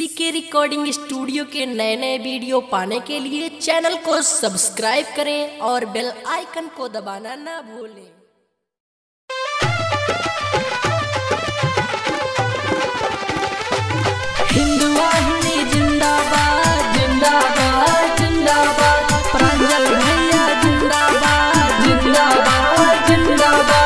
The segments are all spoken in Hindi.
सीके रिकॉर्डिंग स्टूडियो के नए नए वीडियो पाने के लिए चैनल को सब्सक्राइब करें और बेल आइकन को दबाना ना भूलें। जिंदाबाद जिंदाबाद जिंदाबाद।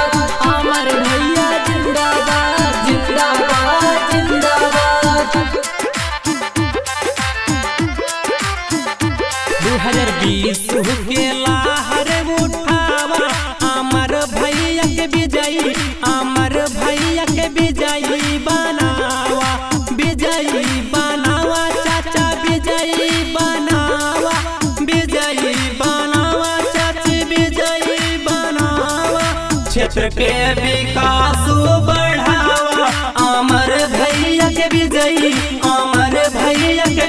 बीस के लाहर उठावा अमर भैया के विजयी विजयी बनावा विजयी विजयी बनावा विजयी बनावा, चाची विजयी बनावा। के विकास बढ़ावा, अमर भैया के विजयी, अमर भैया के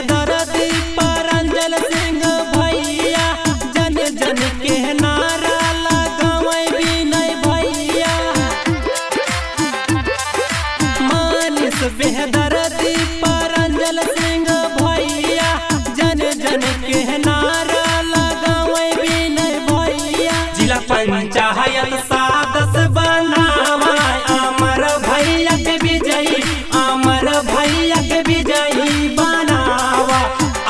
पंचायत सादस बनावा। अमर भैया के विजयी, अमर भैया के विजयी बनावा।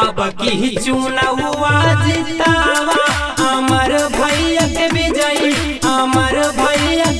अब की चुनौआ जितावा। अमर भैया के विजयी, अमर भैया